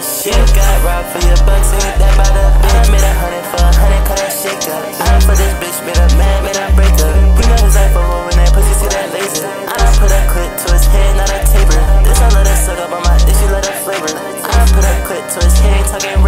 that shit got robbed for your bucks and hit that by the bitch. Made a hundred for a hundred, call that shit up. I for this bitch, made a man, made a break up. He know his life over when that pussy see that laser. I done put a clip to his head, not a taper. This I let her suck up on my dish, she let her flavor. I done put a clip to his head, talking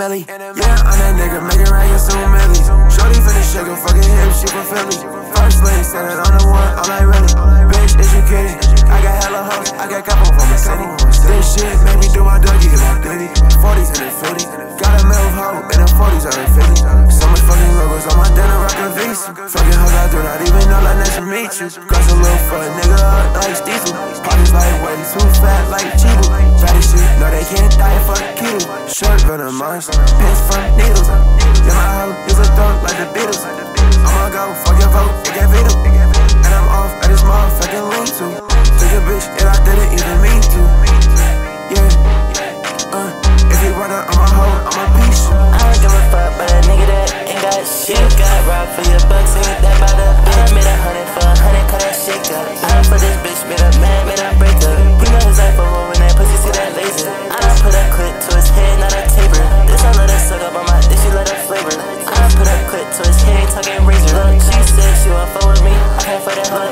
Yeah, I'm that nigga making ragged so millie. Shorty finna shake a fucking hips, she from Philly. First lady, said it on the one, all I really. Bitch, is you educated, I got hella hoes, I got couple from the city. This shit made me do my dougie like Diddy. 40s and 50s. Got a metal hoe in the 40s or 50s. So much fucking logos on my dinner, rockin' V's. Fucking hoes, I do not even know like nice to meet you. Cross a little fuck, nigga. Short venom monster, from needles. twist, he ain't talking razor. Look, she said she want fuck with me. I can't for that hood.